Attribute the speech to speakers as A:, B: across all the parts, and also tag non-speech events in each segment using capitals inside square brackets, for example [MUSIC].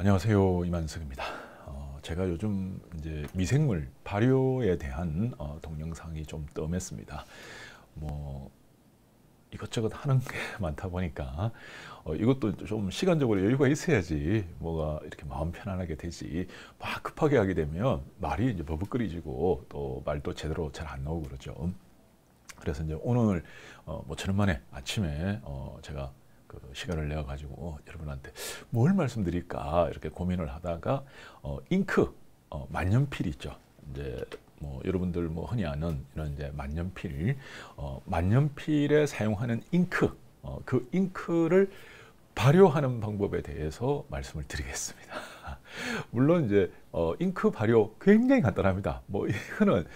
A: 안녕하세요 이만석입니다. 어, 제가 요즘 이제 미생물 발효에 대한 어, 동영상이 좀 뜸했습니다. 뭐 이것저것 하는 게 [LAUGHS] 많다 보니까 어, 이것도 좀 시간적으로 여유가 있어야지 뭐가 이렇게 마음 편안하게 되지 막 급하게 하게 되면 말이 이제 버벅거리지고 또 말도 제대로 잘 안 나오고 그러죠. 그래서 이제 오늘 어, 모처럼 만에 아침에 어, 제가 그 시간을 내어 가지고 여러분한테 뭘 말씀드릴까 이렇게 고민을 하다가 어, 잉크 어, 만년필 있죠. 이제 뭐 여러분들 뭐 흔히 아는 이런 이제 만년필 어, 만년필에 사용하는 잉크 어, 그 잉크를 발효하는 방법에 대해서 말씀을 드리겠습니다. [LAUGHS] 물론 이제 어, 잉크 발효 굉장히 간단합니다. 뭐 이거는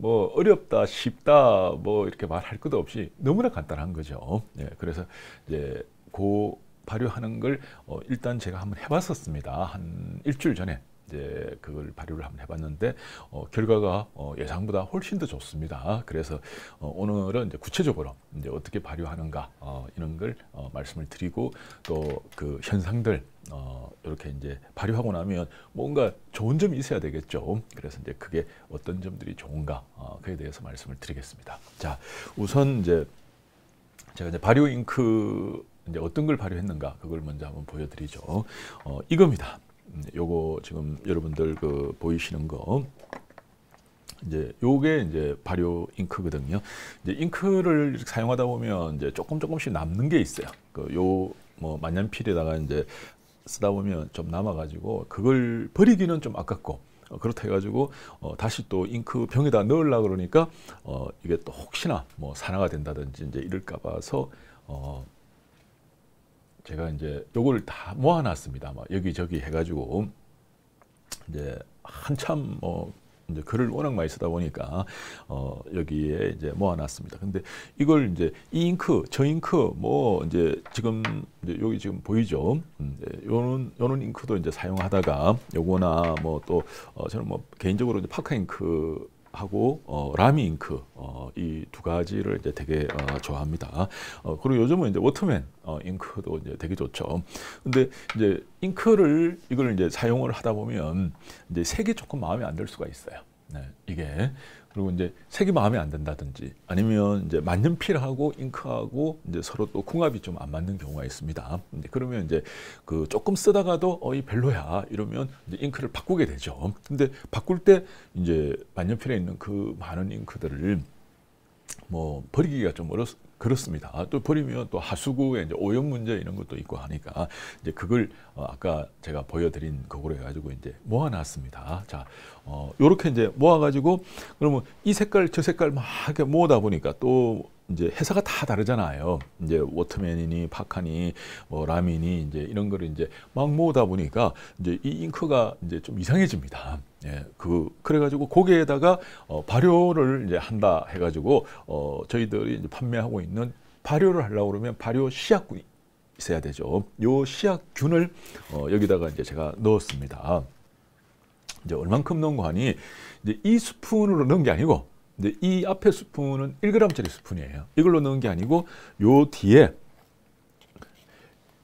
A: 뭐 어렵다 쉽다 뭐 이렇게 말할 것도 없이 너무나 간단한 거죠. 예, 그래서 이제 고 발효하는 걸 어, 일단 제가 한번 해봤었습니다. 한 일주일 전에 이제 그걸 발효를 한번 해봤는데 어, 결과가 어, 예상보다 훨씬 더 좋습니다. 그래서 어, 오늘은 이제 구체적으로 이제 어떻게 발효하는가 어, 이런 걸 어, 말씀을 드리고 또 그 현상들 어, 이렇게 이제 발효하고 나면 뭔가 좋은 점이 있어야 되겠죠. 그래서 이제 그게 어떤 점들이 좋은가 어, 그에 대해서 말씀을 드리겠습니다. 자, 우선 이제 제가 이제 발효 잉크 이제 어떤 걸 발효했는가 그걸 먼저 한번 보여드리죠. 어, 이겁니다. 음, 요거 지금 여러분들 그 보이시는 거 이제 요게 이제 발효 잉크거든요. 이제 잉크를 사용하다 보면 이제 조금 조금씩 남는 게 있어요. 그 요 뭐 만년필에다가 이제 쓰다 보면 좀 남아가지고 그걸 버리기는 좀 아깝고 어, 그렇다 해가지고 어, 다시 또 잉크 병에다 넣으려 그러니까 어, 이게 또 혹시나 뭐 산화가 된다든지 이제 이럴까 봐서 어, 제가 이제 요걸 다 모아놨습니다. 막 여기저기 해가지고 이제 한참 뭐 이제 글을 워낙 많이 쓰다 보니까 어 여기에 이제 모아놨습니다. 근데 이걸 이제 이 잉크, 저 잉크 뭐 이제 지금 이제 여기 지금 보이죠? 음, 네, 요는 요는 잉크도 이제 사용하다가 요거나 뭐 또 어 저는 뭐 개인적으로 이제 파카 잉크 하고 어, 라미 잉크 어, 이 두 가지를 이제 되게 어, 좋아합니다. 어, 그리고 요즘은 이제 워터맨 어, 잉크도 이제 되게 좋죠. 근데 이제 잉크를 이걸 이제 사용을 하다 보면 이제 색이 조금 마음에 안 들 수가 있어요. 네, 이게 그리고 이제 색이 마음에 안 든다든지 아니면 이제 만년필하고 잉크하고 이제 서로 또 궁합이 좀 안 맞는 경우가 있습니다. 그러면 이제 그 조금 쓰다가도 어 이 별로야 이러면 이제 잉크를 바꾸게 되죠. 근데 바꿀 때 이제 만년필에 있는 그 많은 잉크들을 뭐 버리기가 좀 어렵 그렇습니다. 또 버리면 또 하수구에 이제 오염 문제 이런 것도 있고 하니까 이제 그걸 어 아까 제가 보여드린 그거로 해가지고 이제 모아놨습니다. 자, 어 요렇게 이제 모아가지고 그러면 이 색깔 저 색깔 막 이렇게 모으다 보니까 또 이제 회사가 다 다르잖아요. 이제 워터맨이니 파카니 뭐 라민이 이제 이런 거를 이제 막 모으다 보니까 이제 이 잉크가 이제 좀 이상해집니다. 예, 그 그래가지고 거기에다가 어, 발효를 이제 한다 해가지고 어, 저희들이 이제 판매하고 있는 발효를 하려고 그러면 발효 시약군이 있어야 되죠. 요 시약균을 어, 여기다가 이제 제가 넣었습니다. 이제 얼만큼 넣은 거 하니 이제 이 스푼으로 넣은 게 아니고 이제 이 앞에 스푼은 1g짜리 스푼이에요. 이걸로 넣은 게 아니고 요 뒤에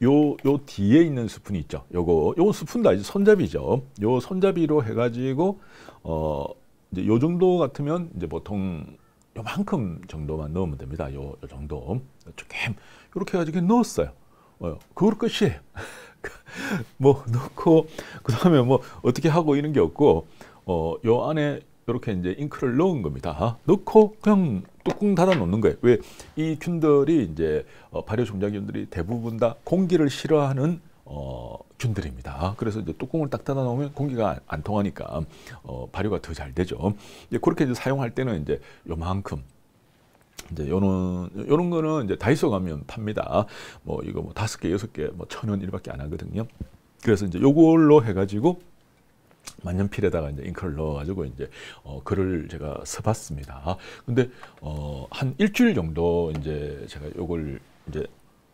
A: 요, 요 뒤에 있는 스푼이 있죠. 요거, 요 스푼도 아니죠. 손잡이죠. 요 손잡이로 해가지고, 어, 이제 요 정도 같으면 이제 보통 요만큼 정도만 넣으면 됩니다. 요, 요 정도. 조금, 요렇게 해가지고 넣었어요. 어, 그걸 끝이에요. [LAUGHS] 뭐, 넣고, 그 다음에 뭐, 어떻게 하고 이런 게 없고, 어, 요 안에 이렇게 이제 잉크를 넣은 겁니다. 넣고 그냥 뚜껑 닫아 놓는 거예요. 왜 이 균들이 이제 어, 발효 종자균들이 대부분 다 공기를 싫어하는 어, 균들입니다. 그래서 이제 뚜껑을 딱 닫아 놓으면 공기가 안, 안 통하니까 어, 발효가 더 잘 되죠. 이제 그렇게 이제 사용할 때는 이제 요만큼 이제 요런 요런 거는 이제 다이소 가면 팝니다. 뭐 이거 뭐 다섯 개 여섯 개 뭐 천원 일밖에 안 하거든요. 그래서 이제 요걸로 해가지고 만년필에다가 이제 잉크를 넣어가지고 이제 어, 글을 제가 써봤습니다. 근데 어, 한 일주일 정도 이제 제가 요걸 이제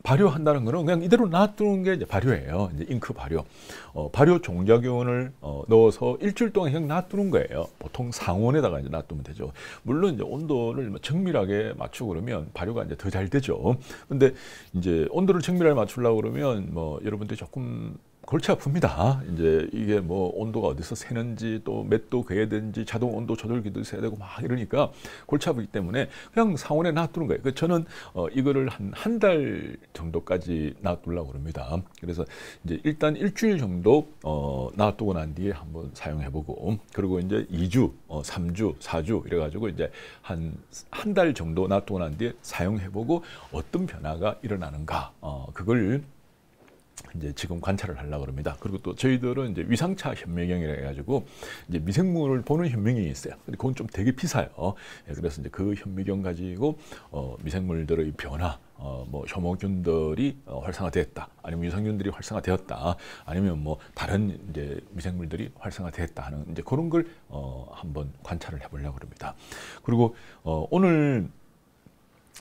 A: 발효한다는 거는 그냥 이대로 놔두는 게 이제 발효예요. 이제 잉크 발효. 어, 발효 종자균을 어, 넣어서 일주일 동안 그냥 놔두는 거예요. 보통 상온에다가 이제 놔두면 되죠. 물론 이제 온도를 뭐 정밀하게 맞추고 그러면 발효가 이제 더 잘 되죠. 근데 이제 온도를 정밀하게 맞추려고 그러면 뭐 여러분들이 조금 골치 아픕니다. 이제 이게 뭐 온도가 어디서 새는지 또 몇 도 괴야 되는지 자동 온도 조절기도 있어야 되고 막 이러니까 골치 아프기 때문에 그냥 상온에 놔두는 거예요. 그 저는 어 이거를 한 한 달 정도까지 놔두려고 그럽니다. 그래서 이제 일단 일주일 정도 어 놔두고 난 뒤에 한번 사용해 보고 그리고 이제 2주, 어 3주, 4주 이래 가지고 이제 한 한 달 정도 놔두고 난 뒤에 사용해 보고 어떤 변화가 일어나는가 어 그걸 이제 지금 관찰을 하려고 합니다. 그리고 또 저희들은 이제 위상차 현미경이라 해가지고 이제 미생물을 보는 현미경이 있어요. 근데 그건 좀 되게 비싸요. 예, 그래서 이제 그 현미경 가지고 어, 미생물들의 변화, 어, 뭐 효모균들이 어, 활성화됐다, 아니면 유산균들이 활성화되었다, 아니면 뭐 다른 이제 미생물들이 활성화됐다 하는 이제 그런 걸 어, 한번 관찰을 해보려고 합니다. 그리고 어, 오늘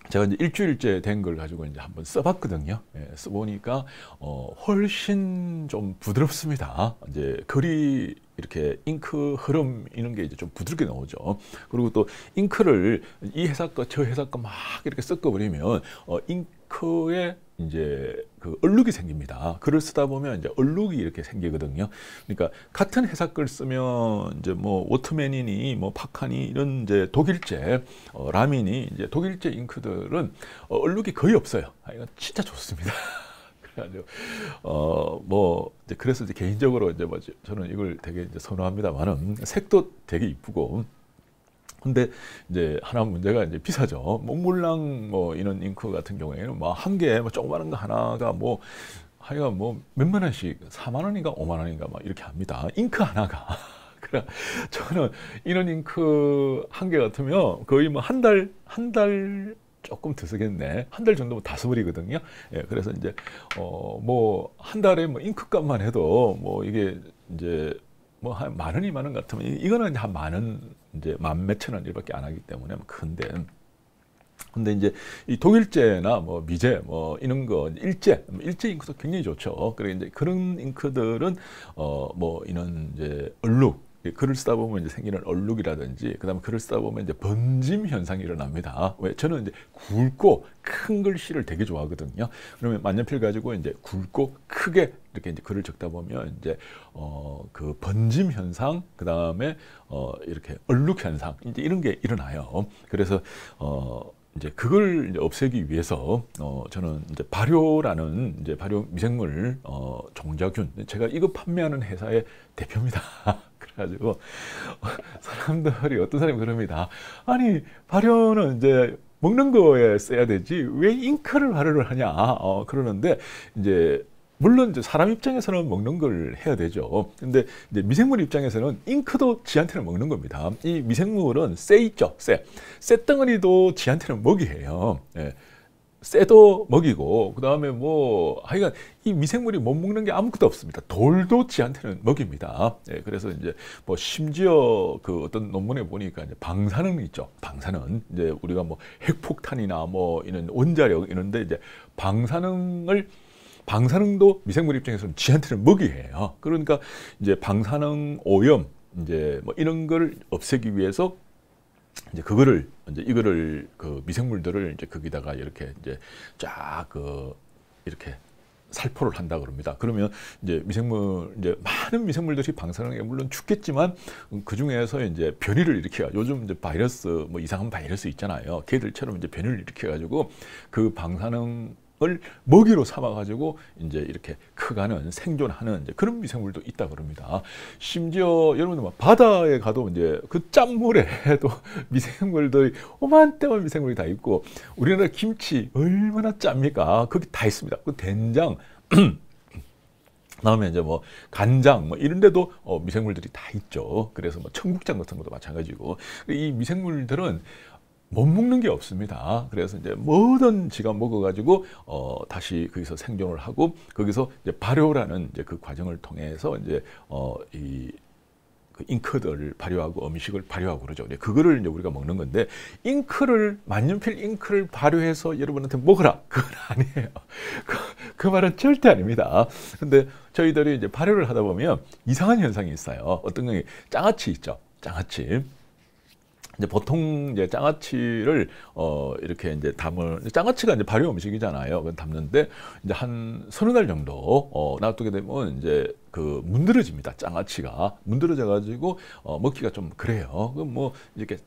A: 제가 이제 일주일째 된 걸 가지고 이제 한번 써봤거든요. 예, 써보니까 어, 훨씬 좀 부드럽습니다. 이제 글이 이렇게 잉크 흐름 이런 게 이제 좀 부드럽게 나오죠. 그리고 또 잉크를 이 회사 거 저 회사 거 막 이렇게 섞어버리면 어, 잉크의 이제 그 얼룩이 생깁니다. 글을 쓰다 보면 이제 얼룩이 이렇게 생기거든요. 그러니까 같은 회사 걸 쓰면 이제 뭐 워터맨이니 뭐 파카니 이런 이제 독일제 어, 라민이 이제 독일제 잉크들은 어, 얼룩이 거의 없어요. 아, 이건 진짜 좋습니다. [LAUGHS] 그래가지고 어뭐 이제 그래서 이제 개인적으로 이제 뭐 저는 이걸 되게 이제 선호합니다만은 색도 되게 이쁘고 근데 이제 하나 문제가 이제 비싸죠. 몽블랑 뭐 이런 잉크 같은 경우에는 뭐 한 개, 뭐 조그마한 거 하나가 뭐 하여간 뭐 몇만 원씩, 4만 원인가 5만 원인가 막 이렇게 합니다. 잉크 하나가. [LAUGHS] 그래 저는 이런 잉크 한 개 같으면 거의 뭐 한 달, 한 달 조금 더 쓰겠네. 한 달 정도면 다섯 벌이거든요. 예, 그래서 이제, 어, 뭐, 한 달에 뭐 잉크 값만 해도 뭐 이게 이제 뭐한 만 원 이 만 원 같으면 이거는 한 만 원 이제 만 몇천 원 일밖에 안 하기 때문에 뭐 큰데 근데 이제 이 독일제나 뭐 미제 뭐 이런 거 일제 뭐 일제 잉크도 굉장히 좋죠. 그래 이제 그런 잉크들은 어 뭐 이런 이제 얼룩 글을 쓰다 보면 이제 생기는 얼룩이라든지 그다음에 글을 쓰다 보면 이제 번짐 현상이 일어납니다. 왜 저는 이제 굵고 큰 글씨를 되게 좋아하거든요. 그러면 만년필 가지고 이제 굵고 크게 이렇게 이제 글을 적다 보면 이제 어 그 번짐 현상 그다음에 어 이렇게 얼룩 현상 이제 이런 게 일어나요. 그래서 어 이제 그걸 이제 없애기 위해서 어 저는 이제 발효라는 이제 발효 미생물 어 종자균 제가 이거 판매하는 회사의 대표입니다. [LAUGHS] 그래가지고 [LAUGHS] 사람들이 어떤 사람이 그럽니다. 아니 발효는 이제 먹는 거에 써야 되지 왜 잉크를 발효를 하냐 어, 그러는데 이제 물론 사람 입장에서는 먹는 걸 해야 되죠. 근데 미생물 입장에서는 잉크도 지한테는 먹는 겁니다. 이 미생물은 쇠 있죠, 쇠. 쇠 덩어리도 지한테는 먹이에요. 예. 쇠도 먹이고 그 다음에 뭐 하여간 이 미생물이 못 먹는 게 아무것도 없습니다. 돌도 지한테는 먹입니다. 예, 그래서 이제 뭐 심지어 그 어떤 논문에 보니까 이제 방사능 있죠. 방사능 이제 우리가 뭐 핵폭탄이나 뭐 이런 원자력 이런데 이제 방사능을 방사능도 미생물 입장에서는 지한테는 먹이에요. 그러니까 이제 방사능 오염 이제 뭐 이런 걸 없애기 위해서 이제 그거를 이제 이거를 그 미생물들을 이제 거기다가 이렇게 이제 쫙 그 이렇게 살포를 한다 그럽니다. 그러면 이제 미생물 이제 많은 미생물들이 방사능에 물론 죽겠지만 그 중에서 이제 변이를 일으켜 요즘 이제 바이러스 뭐 이상한 바이러스 있잖아요. 걔들처럼 이제 변이를 일으켜 가지고 그 방사능 을 먹이로 삼아 가지고 이제 이렇게 크가는 생존하는 그런 미생물도 있다 그럽니다. 심지어 여러분들 막 바다에 가도 이제 그 짠물에도 [LAUGHS] 미생물들이 오만때만 미생물이 다 있고 우리나라 김치 얼마나 짭니까? 거기 다 있습니다. 그 된장 [CLEARS THROAT] 다음에 이제 뭐 간장 뭐 이런 데도 어 미생물들이 다 있죠. 그래서 뭐 청국장 같은 것도 마찬가지고 이 미생물들은 못 먹는 게 없습니다. 그래서 이제 뭐든 지가 먹어가지고 어 다시 거기서 생존을 하고 거기서 이제 발효라는 이제 그 과정을 통해서 이제 어 이 그 잉크들을 발효하고 음식을 발효하고 그러죠. 그거를 이제 우리가 먹는 건데 잉크를 만년필 잉크를 발효해서 여러분한테 먹어라. 그건 [LAUGHS] 아니에요. 그, 그 말은 절대 아닙니다. 근데 저희들이 이제 발효를 하다 보면 이상한 현상이 있어요. 어떤 게 장아찌 있죠. 장아찌. 이제 보통 이제 장아찌를 어 이렇게 이제 담을 장아찌가 이제 발효 음식이잖아요. 그 담는데 이제 한 서너 달 정도 어 놔두게 되면 이제 그 문드러집니다. 장아찌가 문드러져 가지고 어 먹기가 좀 그래요. 그뭐 이렇게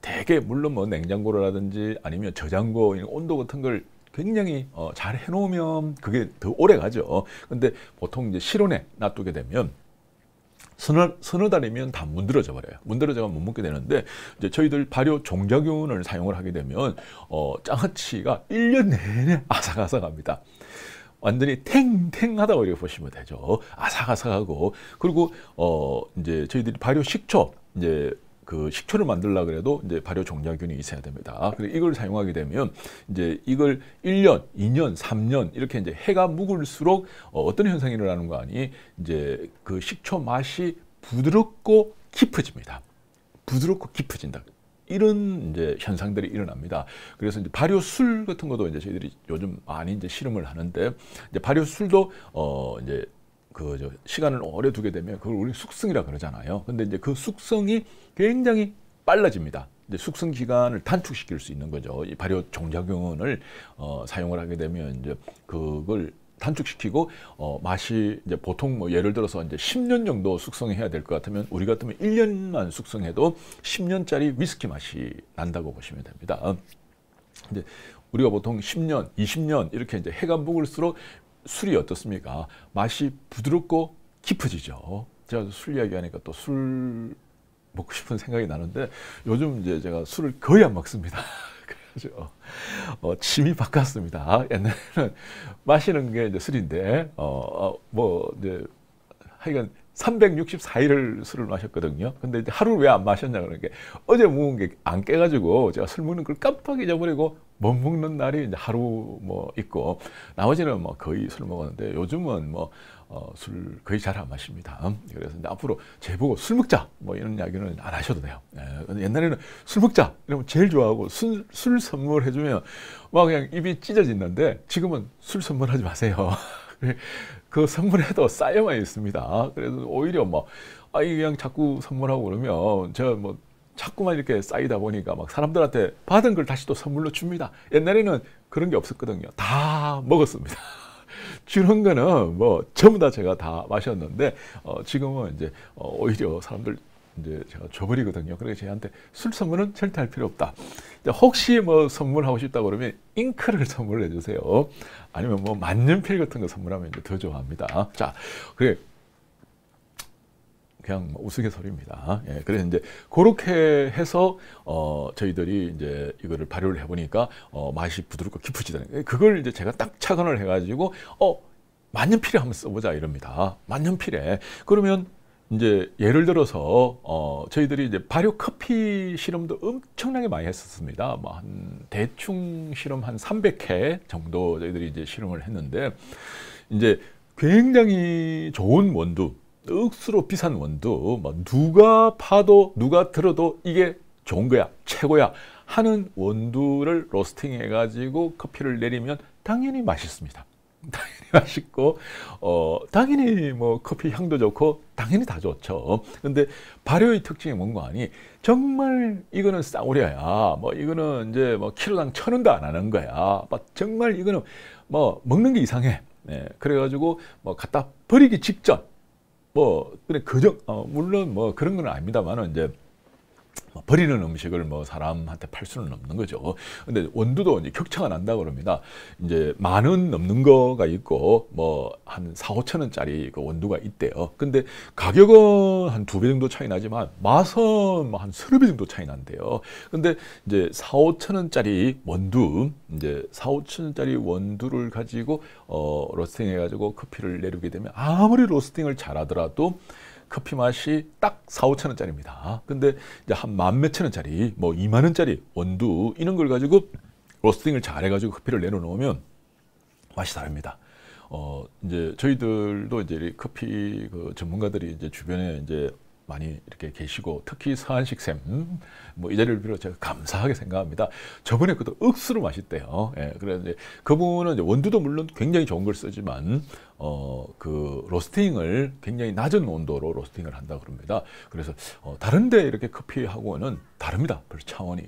A: 되게 물론 뭐 냉장고라든지 아니면 저장고 온도 같은 걸 굉장히 어, 잘 해놓으면 그게 더 오래 가죠. 근데 보통 이제 실온에 놔두게 되면 서너, 서너 달이면 다 문드러져 버려요. 문드러져가 못 먹게 되는데 이제 저희들 발효 종자균을 사용을 하게 되면 어, 장아찌가 1년 내내 아삭아삭합니다. 완전히 탱탱하다고 이렇게 보시면 되죠. 아삭아삭하고 그리고 어 이제 저희들이 발효 식초 이제 그 식초를 만들라 그래도 이제 발효 종자균이 있어야 됩니다. 그리고 이걸 사용하게 되면 이제 이걸 1년, 2년, 3년 이렇게 이제 해가 묵을수록 어, 떤 현상이 일어나는 거 아니 이제 그 식초 맛이 부드럽고 깊어집니다. 부드럽고 깊어진다. 이런 이제 현상들이 일어납니다. 그래서 이제 발효술 같은 것도 이제 저희들이 요즘 많이 이제 실험을 하는데 이제 발효술도 어 이제 그저 시간을 오래 두게 되면 그걸 우리 숙성이라 그러잖아요. 근데 이제 그 숙성이 굉장히 빨라집니다. 이제 숙성 기간을 단축시킬 수 있는 거죠. 이 발효 종자균을 어, 사용을 하게 되면 이제 그걸 단축시키고 어, 맛이 이제 보통 뭐 예를 들어서 이제 10년 정도 숙성해야 될 것 같으면 우리 같으면 1년만 숙성해도 10년짜리 위스키 맛이 난다고 보시면 됩니다. 이제 우리가 보통 10년, 20년 이렇게 이제 해가 묵을수록 술이 어떻습니까? 맛이 부드럽고 깊어지죠. 제가 술 이야기하니까 또 술 먹고 싶은 생각이 나는데 요즘 이제 제가 술을 거의 안 먹습니다. [LAUGHS] 그래서 어, 침이 바꿨습니다. 옛날에는 마시는 게 이제 술인데 어, 어 뭐 이제 하여간 364일을 술을 마셨거든요. 근데 이제 하루 왜안 마셨냐 그러는 게 어제 먹은 게 안 깨가지고 제가 술 먹는 걸 깜빡 잊어버리고 못 먹는 날이 하루 뭐 있고 나머지는 뭐 거의 술 먹었는데 요즘은 뭐 어, 술 거의 잘 안 마십니다. 그래서 앞으로 제보고 술 먹자 뭐 이런 이야기는 안 하셔도 돼요. 예, 옛날에는 술 먹자 이러면 제일 좋아하고 술, 술 선물해주면 막 그냥 입이 찢어지는데 지금은 술 선물하지 마세요. [LAUGHS] 그 선물해도 쌓여만 있습니다. 그래서 오히려 뭐, 아, 이 그냥 자꾸 선물하고 그러면 제가 뭐 자꾸만 이렇게 쌓이다 보니까 막 사람들한테 받은 걸 다시 또 선물로 줍니다. 옛날에는 그런 게 없었거든요. 다 먹었습니다. [LAUGHS] 주는 거는 뭐 전부 다 제가 다 마셨는데 어, 지금은 이제 어, 오히려 사람들 이제 제가 줘버리거든요. 그래서 저한테 술 선물은 절대 할 필요 없다. 혹시 뭐 선물하고 싶다 그러면 잉크를 [LAUGHS] 선물해 주세요. 아니면 뭐 만년필 같은 거 선물하면 이제 더 좋아합니다. 자, 그래 그냥 뭐 우스갯소리입니다. 예, 그래서 이제 그렇게 해서 어 저희들이 이제 이거를 발효를 해보니까 어 맛이 부드럽고 깊어지다는 그걸 이제 제가 딱 착안을 해가지고 어 만년필에 한번 써보자 이럽니다. 만년필에 그러면 이제 예를 들어서 어 저희들이 이제 발효 커피 실험도 엄청나게 많이 했었습니다. 뭐 한 대충 실험 한 300회 정도 저희들이 이제 실험을 했는데 이제 굉장히 좋은 원두 억수로 비싼 원두 뭐 누가 파도 누가 들어도 이게 좋은 거야 최고야 하는 원두를 로스팅 해가지고 커피를 내리면 당연히 맛있습니다. [LAUGHS] 당연히 맛있고 어 당연히 뭐 커피 향도 좋고 당연히 다 좋죠. 근데 발효의 특징이 뭔가 하니 정말 이거는 싸구려야. 뭐 이거는 이제 뭐 키로당 천 원도 안 하는 거야. 뭐 정말 이거는 뭐 먹는 게 이상해. 네, 그래가지고 뭐 갖다 버리기 직전 뭐 그래 그정 어, 물론 뭐 그런 건 아닙니다만은 이제 뭐 버리는 음식을 뭐 사람한테 팔 수는 없는 거죠. 근데 원두도 이제 격차가 난다 그럽니다. 이제 만 원 넘는 거가 있고 뭐 한 4, 5천 원짜리 그 원두가 있대요. 근데 가격은 한 두 배 정도 차이 나지만 맛은 뭐한 서너 배 정도 차이 난대요. 근데 이제 4, 5천 원짜리 원두 이제 4, 5천 원짜리 원두를 가지고 어 로스팅 해 가지고 커피를 내리게 되면 아무리 로스팅을 잘하더라도 커피 맛이 딱 4, 5천 원짜리입니다. 근데 이제 한 만 몇천 원짜리, 뭐 2만 원짜리 원두 이런 걸 가지고 로스팅을 잘 해가지고 커피를 내려놓으면 맛이 다릅니다. 어 이제 저희들도 이제 커피 그 전문가들이 이제 주변에 이제 많이 이렇게 계시고 특히 서한식 쌤, 음, 뭐이 자리를 빌어 제가 감사하게 생각합니다. 저번에 그도 억수로 맛있대요. 예, 그래서 이제 그분은 이제 원두도 물론 굉장히 좋은 걸 쓰지만 어 그 로스팅을 굉장히 낮은 온도로 로스팅을 한다 그럽니다. 그래서 어, 다른데 이렇게 커피하고는 다릅니다. 별 차원이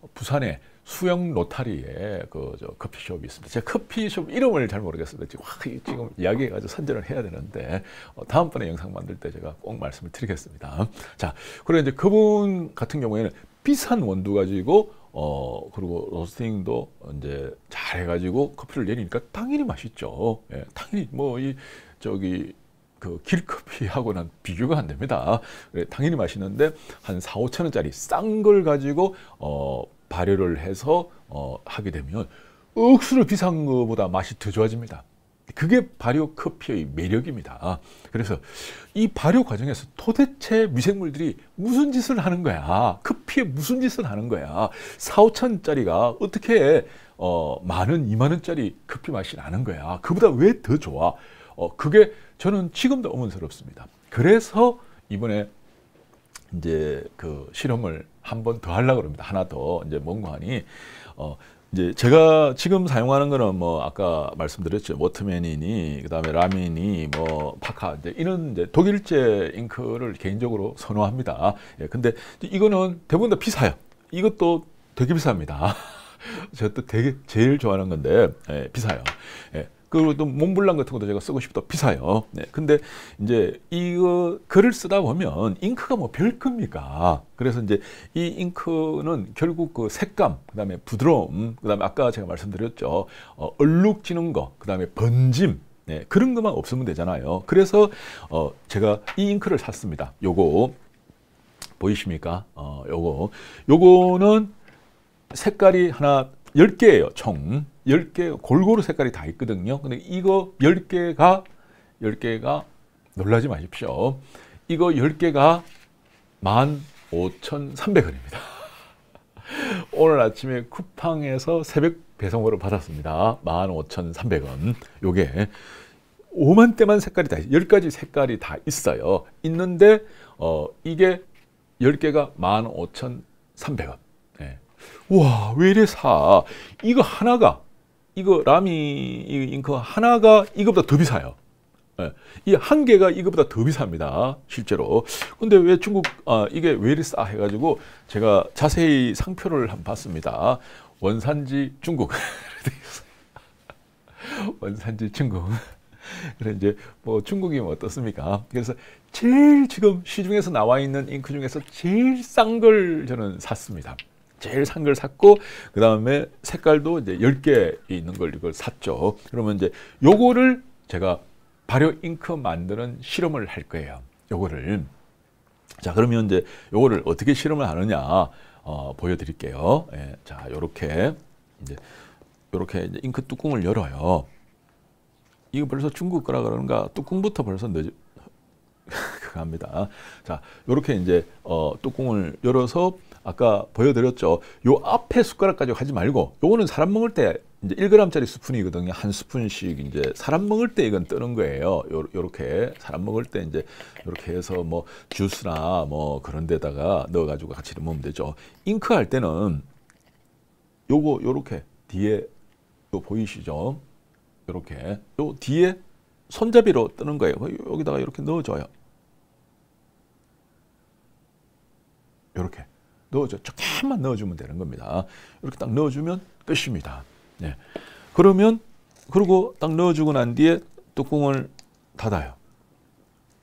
A: 어, 부산에 수영 로타리에 그 저 커피숍이 있습니다. 제가 커피숍 이름을 잘 모르겠습니다. 지금, 와, 지금 이야기해가지고 선전을 해야 되는데 어, 다음번에 영상 만들 때 제가 꼭 말씀을 드리겠습니다. 자, 그리고 이제 그분 같은 경우에는 비싼 원두 가지고 어 그리고 로스팅도 이제 잘 해가지고 커피를 내리니까 당연히 맛있죠. 예, 당연히 뭐 이 저기 그 길커피하고는 비교가 안 됩니다. 당연히 맛있는데 한 4, 5천 원짜리 싼 걸 가지고 어 발효를 해서 어 하게 되면 억수로 비싼 것보다 맛이 더 좋아집니다. 그게 발효 커피의 매력입니다. 그래서 이 발효 과정에서 도대체 미생물들이 무슨 짓을 하는 거야? 커피에 무슨 짓을 하는 거야? 4, 5천짜리가 어떻게 어, 많은 2만 원짜리 커피 맛이 나는 거야? 그보다 왜 더 좋아? 어, 그게 저는 지금도 의문스럽습니다. 그래서 이번에 이제 그 실험을 한 번 더 하려고 합니다. 하나 더 이제 뭔가 하니 어, 이제 제가 지금 사용하는 거는 뭐 아까 말씀드렸죠 워터맨이니 그다음에 라민이 뭐 파카 이제 이런 이제 독일제 잉크를 개인적으로 선호합니다. 예, 근데 이거는 대부분 다 비싸요. 이것도 되게 비쌉니다. [LAUGHS] 또 되게 제일 좋아하는 건데 예, 비싸요. 예. 그리고 또 몽블랑 같은 것도 제가 쓰고 싶다 비싸요. 네. 근데 이제 이거 글을 쓰다 보면 잉크가 뭐 별겁니까? 그래서 이제 이 잉크는 결국 그 색감, 그다음에 부드러움, 그다음에 아까 제가 말씀드렸죠. 어, 얼룩지는 거, 그다음에 번짐, 네, 그런 것만 없으면 되잖아요. 그래서 어, 제가 이 잉크를 샀습니다. 요거 보이십니까? 어, 요거 요거는 색깔이 하나 10개예요, 총. 10개 골고루 색깔이 다 있거든요. 근데 이거 10개가 10개가 놀라지 마십시오. 이거 10개가 15,300원입니다. [LAUGHS] 오늘 아침에 쿠팡에서 새벽 배송으로 받았습니다. 15,300원. 요게 5만 대만 색깔이 다 10가지 색깔이 다 있어요. 있는데 어 이게 10개가 15,300원. 네. 와, 왜 이래 사? 이거 하나가 이거 라미 잉크 하나가 이거보다 더 비싸요. 예. 이한 개가 이거보다 더 비쌉니다. 실제로. 근데 왜 중국 아, 이게 왜 이리 싸 해가지고 제가 자세히 상표를 한번 봤습니다. 원산지 중국. [LAUGHS] 원산지 중국. 그래 이제 뭐 중국이면 어떻습니까? 그래서 제일 지금 시중에서 나와 있는 잉크 중에서 제일 싼 걸 저는 샀습니다. 제일 산 걸 샀고 그 다음에 색깔도 이제 10개 있는 걸 이걸 샀죠. 그러면 이제 요거를 제가 발효 잉크 만드는 실험을 할 거예요. 요거를 자 그러면 이제 요거를 어떻게 실험을 하느냐 어, 보여드릴게요. 예, 자 요렇게 이제 요렇게 이제 잉크 뚜껑을 열어요. 이거 벌써 중국 거라 그러는가 뚜껑부터 벌써 늦 [LAUGHS] 그거 합니다. 자 요렇게 이제 어, 뚜껑을 열어서 아까 보여드렸죠. 요 앞에 숟가락 가지고 하지 말고 요거는 사람 먹을 때 이제 1g짜리 스푼이거든요. 한 스푼씩 이제 사람 먹을 때 이건 뜨는 거예요. 요, 요렇게 사람 먹을 때 이제 요렇게 해서 뭐 주스나 뭐 그런 데다가 넣어 가지고 같이 넣으면 되죠. 잉크 할 때는 요거 요렇게 뒤에 요 보이시죠? 요렇게 요 뒤에 손잡이로 뜨는 거예요. 여기다가 이렇게 넣어줘요. 요렇게 넣어줘. 조금만 넣어주면 되는 겁니다. 이렇게 딱 넣어주면 끝입니다. 네. 그러면 그리고 딱 넣어주고 난 뒤에 뚜껑을 닫아요.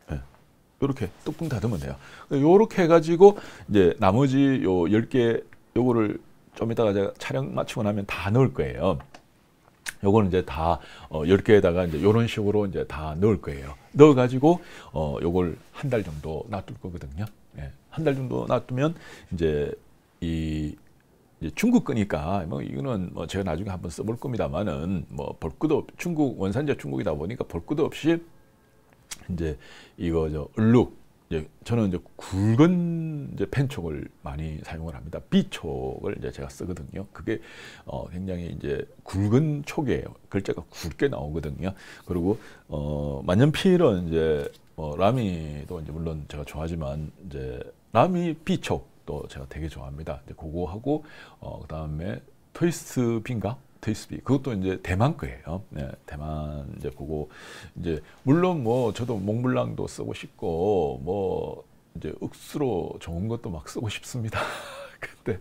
A: 네. 이렇게 뚜껑 닫으면 돼요. 이렇게 해가지고 이제 나머지 요 10개 요거를 좀 이따가 제가 촬영 마치고 나면 다 넣을 거예요. 요거는 이제 다 어, 10개에다가 이제 요런 식으로 이제 다 넣을 거예요. 넣어 가지고 어, 요걸 한 달 정도 놔둘 거거든요. 예, 한달 정도 놔두면 이제 이 이제 중국 거니까 뭐 이거는 뭐 제가 나중에 한번 써볼 겁니다만은 뭐볼 것도 없, 중국 원산지 중국이다 보니까 볼 것도 없이 이제 이거 저 얼룩 이제 저는 이제 굵은 이제 펜촉을 많이 사용을 합니다. 비촉을 이제 제가 쓰거든요. 그게 어 굉장히 이제 굵은 촉이에요. 글자가 굵게 나오거든요. 그리고 어 만년필은 이제 뭐 라미도 이제 물론 제가 좋아하지만 이제 라미 B촉도 제가 되게 좋아합니다. 이제 그거 하고 어 그다음에 트위스비인가 테이스비 그것도 이제 대만 거예요. 네, 대만 이제 그거 이제 물론 뭐 저도 몽블랑도 쓰고 싶고 뭐 이제 억수로 좋은 것도 막 쓰고 싶습니다. [LAUGHS] 근데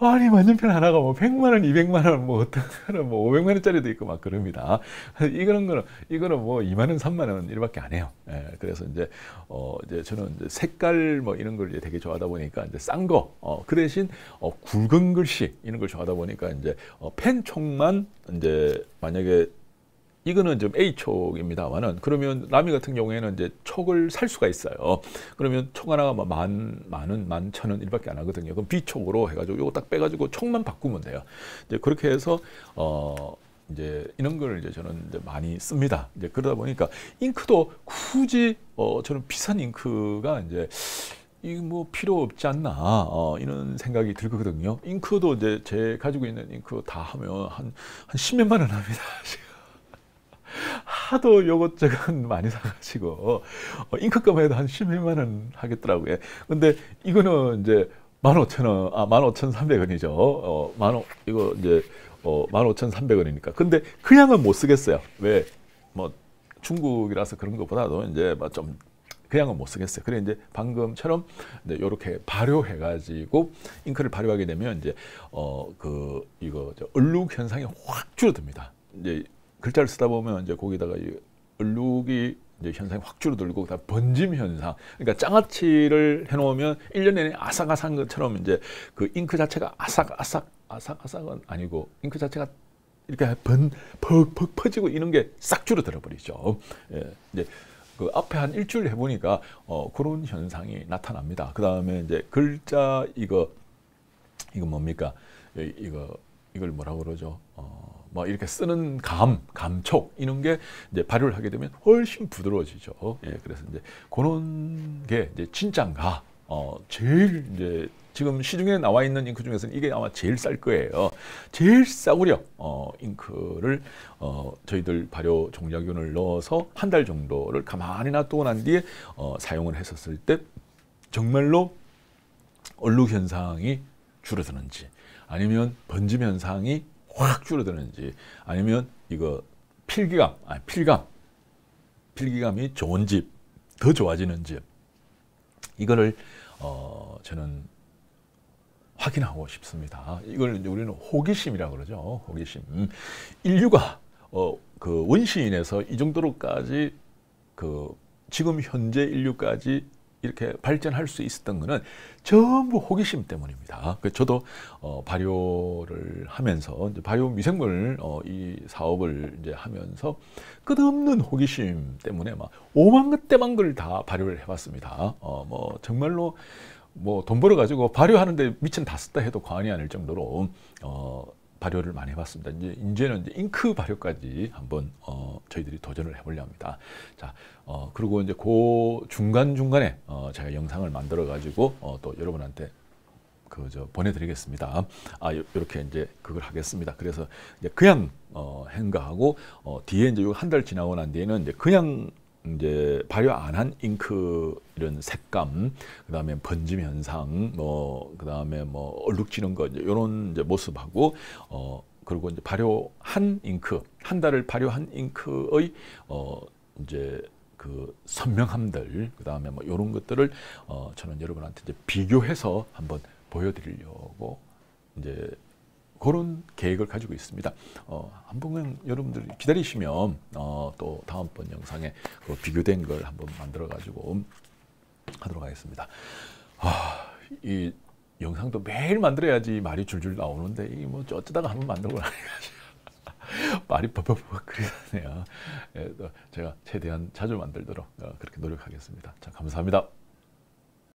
A: 아니 만년필 하나가 뭐 100만 원, 200만 원, 뭐 어떤 거는 뭐 500만 원짜리도 있고 막 그럽니다. 이거는 거는 이거는 뭐 2만 원, 3만 원 이렇게 안 해요. 예, 그래서 이제 어 이제 저는 이제 색깔 뭐 이런 걸 이제 되게 좋아하다 보니까 이제 싼 거, 어, 그 대신 어 굵은 글씨 이런 걸 좋아하다 보니까 이제 어, 펜 총만 이제 만약에 이거는 좀 A 촉입니다만은 그러면 라미 같은 경우에는 이제 촉을 살 수가 있어요. 그러면 촉 하나가 뭐만 만원 만천 원 일밖에 안 하거든요. 그럼 B 촉으로 해가지고 요거 딱 빼가지고 촉만 바꾸면 돼요. 이제 그렇게 해서 어. 이제 이런 걸 이제 저는 이제 많이 씁니다. 이제 그러다 보니까 잉크도 굳이 어 저는 비싼 잉크가 이제 이거 뭐 필요 없지 않나 어, 이런 생각이 들거든요. 잉크도 이제 제 가지고 있는 잉크 다 하면 한한 십몇만 원 합니다. [LAUGHS] 하도 요것저것 [LAUGHS] 많이 사가지고 어, 잉크값만 해도 한 10만 원 하겠더라고요. 근데 이거는 이제 15,000원, 아 15,300원이죠. 어, 만 이거 이제 어 15,300원이니까. 근데 그냥은 못 쓰겠어요. 왜? 뭐 중국이라서 그런 것보다도 이제 뭐좀 그냥은 못 쓰겠어요. 그래 이제 방금처럼 이제 이렇게 발효해 가지고 잉크를 발효하게 되면 이제 어 그 이거 얼룩 현상이 확 줄어듭니다. 이제 글자를 쓰다 보면 이제 거기다가 이 얼룩이 이제 현상이 확 줄어들고 다 번짐 현상. 그러니까 장아찌를 해놓으면 1년 내내 아삭아삭한 것처럼 이제 그 잉크 자체가 아삭아삭 아삭아삭은 아니고 잉크 자체가 이렇게 번 퍽퍽 퍼지고 이런 게 싹 줄어들어 버리죠. 예. 이제 그 앞에 한 일주일 해보니까 어 그런 현상이 나타납니다. 그 다음에 이제 글자 이거 이거 뭡니까? 이거 이걸 뭐라고 그러죠? 어. 뭐 이렇게 쓰는 감, 감촉 이런 게 이제 발효를 하게 되면 훨씬 부드러워지죠. 예, 그래서 이제 그런 게 이제 진짠가 어 제일 이제 지금 시중에 나와 있는 잉크 중에서는 이게 아마 제일 쌀 거예요. 제일 싸구려 어, 잉크를 어, 저희들 발효 종자균을 넣어서 한 달 정도를 가만히 놔두고 난 뒤에 어, 사용을 했었을 때 정말로 얼룩 현상이 줄어드는지 아니면 번짐 현상이 확 줄어드는지 아니면 이거 필기감, 아니 필감, 필기감이 좋은 집, 더 좋아지는 집 이거를 어, 저는 확인하고 싶습니다. 이걸 우리는 호기심이라고 그러죠. 호기심. 인류가 어, 그 원시인에서 이 정도로까지 그 지금 현재 인류까지 이렇게 발전할 수 있었던 것은 전부 호기심 때문입니다. 그 저도 어, 발효를 하면서 발효 미생물 어, 이 사업을 이제 하면서 끝없는 호기심 때문에 막 오만 그때만 걸 다 발효를 해봤습니다. 어, 뭐 정말로 뭐 돈 벌어 가지고 발효하는데 미천 다 썼다 해도 과언이 아닐 정도로 어, 발효를 많이 해봤습니다. 이제 이제는 이제 잉크 발효까지 한번 어, 저희들이 도전을 해보려 합니다. 자, 어, 그리고 이제 그 중간 중간에 어, 제가 영상을 만들어 가지고 어, 또 여러분한테 그저 보내드리겠습니다. 아 이렇게 이제 그걸 하겠습니다. 그래서 이제 그냥 어, 행가하고 어, 뒤에 이제 한 달 지나고 난 뒤에는 이제 그냥 이제 발효 안 한 잉크 이런 색감, 그 다음에 번짐 현상, 뭐, 그 다음에 뭐, 얼룩지는 거, 이제 요런 이제 모습하고, 어, 그리고 이제 발효한 잉크, 한 달을 발효한 잉크의, 어, 이제 그 선명함들, 그 다음에 뭐 요런 것들을, 어, 저는 여러분한테 이제 비교해서 한번 보여드리려고 이제 그런 계획을 가지고 있습니다. 어, 한번 여러분들 기다리시면 어, 또 다음번 영상에 그 비교된 걸 한번 만들어 가지고 하도록 하겠습니다. 아, 이 영상도 매일 만들어야지 말이 줄줄 나오는데 이뭐 어쩌다가 한번 만들고 나니까 [LAUGHS] 말이 벅벅벅 그리네요. 예, 제가 최대한 자주 만들도록 어, 그렇게 노력하겠습니다. 자, 감사합니다.